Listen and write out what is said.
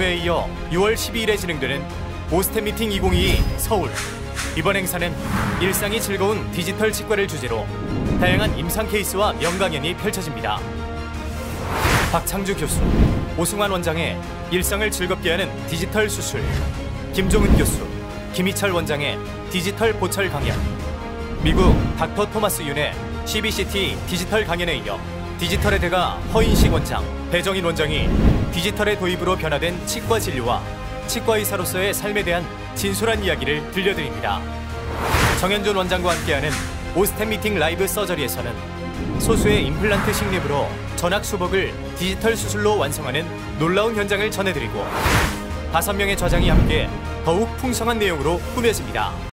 에 이어 6월 12일에 진행되는 오스템 미팅 2022 서울. 이번 행사는 일상이 즐거운 디지털 치과를 주제로 다양한 임상 케이스와 명강연이 펼쳐집니다. 박창주 교수, 오승환 원장의 일상을 즐겁게 하는 디지털 수술, 김종은 교수, 김희철 원장의 디지털 보철 강연, 미국 닥터 토마스 윤의 CBCT 디지털 강연에 이어 디지털의 대가 허인식 원장, 배정인 원장이 디지털의 도입으로 변화된 치과 진료와 치과 의사로서의 삶에 대한 진솔한 이야기를 들려드립니다. 정현준 원장과 함께하는 오스템 미팅 live surgery에서는 소수의 임플란트 식립으로 전악 수복을 디지털 수술로 완성하는 놀라운 현장을 전해드리고 다섯 명의 좌장이 함께 더욱 풍성한 내용으로 꾸며집니다.